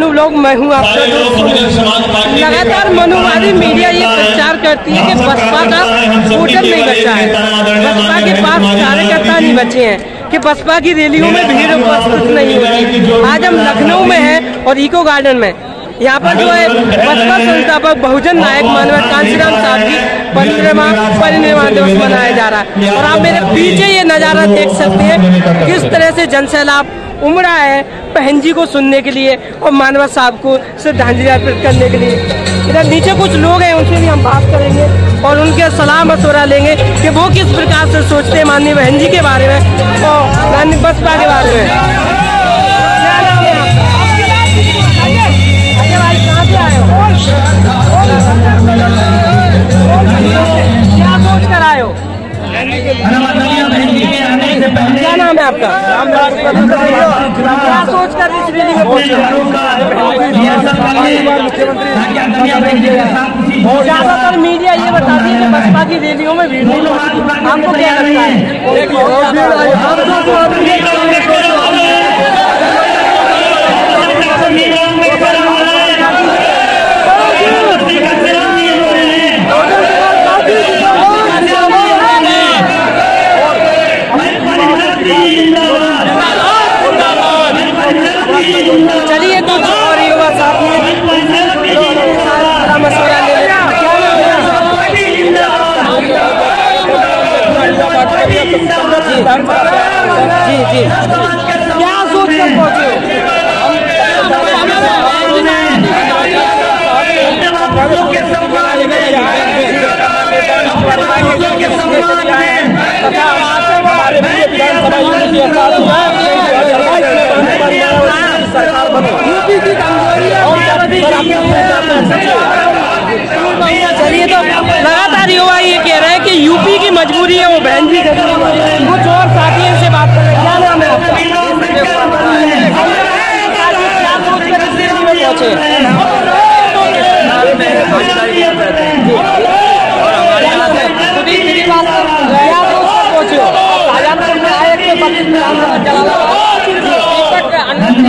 Blog मैं हूँ आपका लगातार मनोवादी मीडिया ये प्रचार करती है कि बसपा का वोटर नहीं बचा है। बसपा के पास कार्यकर्ता नहीं बचे हैं कि बसपा की रैलियों में भीड़ उपस्थित नहीं होती आज हम लखनऊ में हैं और इको गार्डन में। यहाँ पर जो है बसपा संस्थापक बहुजन नायक मानव कांशीराम साहब की पंद्रहवा परिनिर्वाण दिवस मनाया जा रहा है। और आप मेरे पीछे ये नज़ारा देख सकते हैं किस तरह से जनसैलाब उमड़ा है बहन जी को सुनने के लिए और मानवा साहब को श्रद्धांजलि अर्पित करने के लिए। इधर नीचे कुछ लोग हैं, उनसे भी हम बात करेंगे और उनके सलाह मशवरा लेंगे कि वो किस प्रकार से सोचते हैं माननीय बहन जी के बारे में और माननीय बसपा के बारे में। नाम है आपका? क्या सोच कर इस रैली में ज़्यादातर मीडिया ये बताती है कि बसपा की रैलियों में भीड़ हमको क्या लगता है? चलिए कुछ और युवा साथी सलाह मशवरा ले लेते हैं। क्या आपका? जी जी क्या सोच कर पहुँचे हो चलिए तो लगातार युवा ये कह रहे हैं कि यूपी की मजबूरी है वो बहन जी कुछ और साथी से बात कर रहे हैं। क्या नाम है में में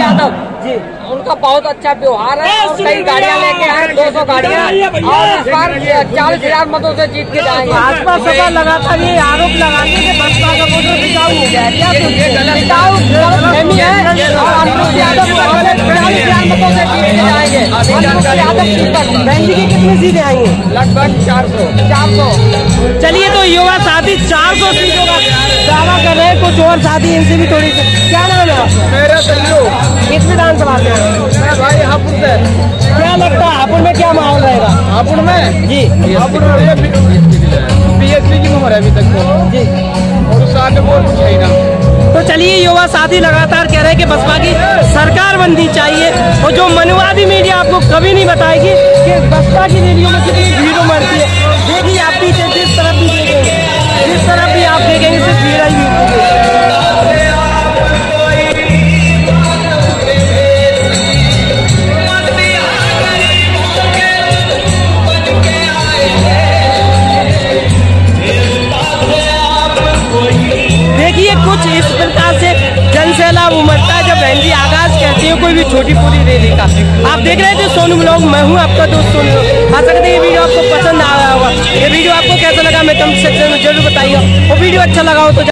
यादव जी उनका बहुत अच्छा व्यवहार है और कई गाड़ियाँ लेके आए दो सौ गाड़ियाँ। और इस बार चालीस हज़ार मतों से जीत के जाएँगे। भाजपा सभा लगातार ये आरोप लगाते हैं कि बसपा का वोटर बिकाऊ हो। गया क्या बिकाऊ गलतफहमी है। और अमृत यादव चालीस हज़ार मतों से जीत के जाएँगे। अमृत यादव बहन जी की कितनी सीटें आएँगी लगभग चार सौ। चार सौ। चलिए तो युवा साथी 400 सीटों का दावा कर रहे हैं। कुछ और साथी इनसे भी थोड़ी क्या नाम है? मेरा किस विधानसभा से? भाई हापुड़ से। क्या लगता है हापुड़ में क्या माहौल रहेगा? हापुड़ में? जी। हापुड़ में पीएचडी की उम्र है अभी तक तो। जी। और उस आगे है ना। तो चलिए युवा साथी लगातार कह रहे हैं कि बसपा की सरकार बननी चाहिए। और जो मनुवादी मीडिया आपको कभी नहीं बताएगी कि बसपा की रैलियों में कितनी भीड़ उमड़ती है। देखिए कुछ इस प्रकार से। जनसेला उमड़ता है जब बहन जी आगाज़ कहती है कोई भी छोटी पूरी रैली का। आप देख रहे थे सोनू ब्लॉग, मैं हूँ आपका दोस्त सोनू। आ सकते हैं ये वीडियो आपको पसंद आया होगा। ये वीडियो आपको कैसा लगा, मैं कमेंट सेक्शन में ज़रूर बताइए और वीडियो अच्छा लगा हो तो